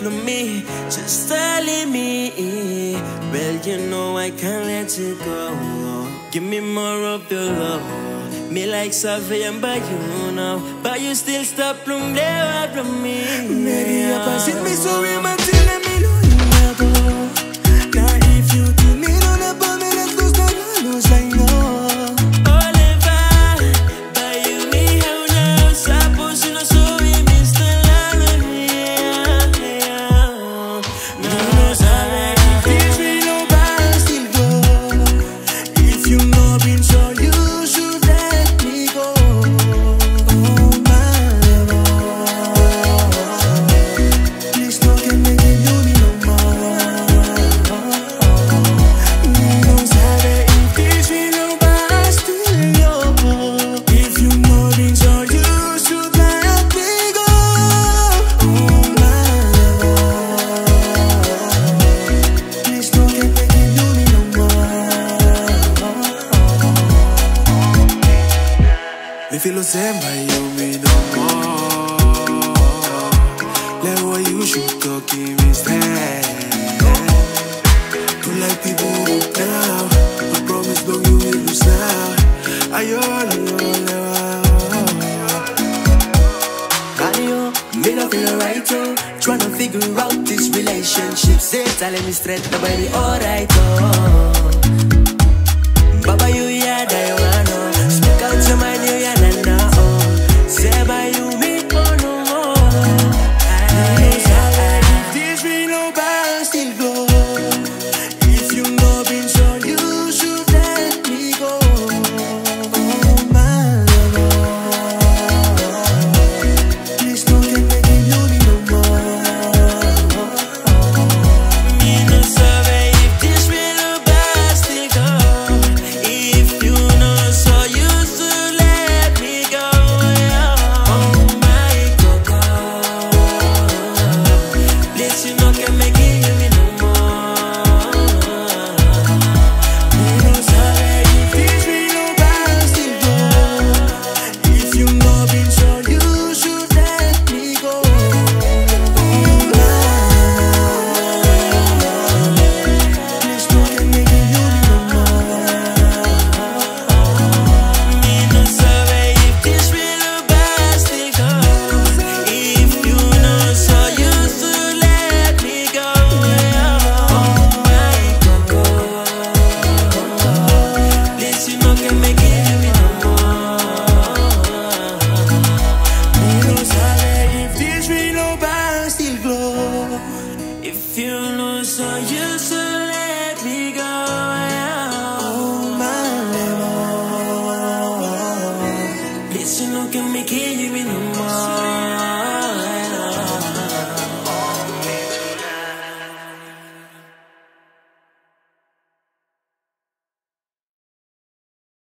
compliment, just telling me, well, you know I can't let you go. Give me more of your love. Me like surveying, but you know, but you still stop from there from me. Maybe I'm passing me so Me feel same by you, me no more. Let what you should talk in me stand. Like now. I promise, don't you will lose now. I all Me not feel alright, oh. Tryna figure out this relationship. Say, telling me straight, nobody alright, oh. Baba, you you know, so you should let me go. Oh, my love. Bitch, you know, can make it, you me?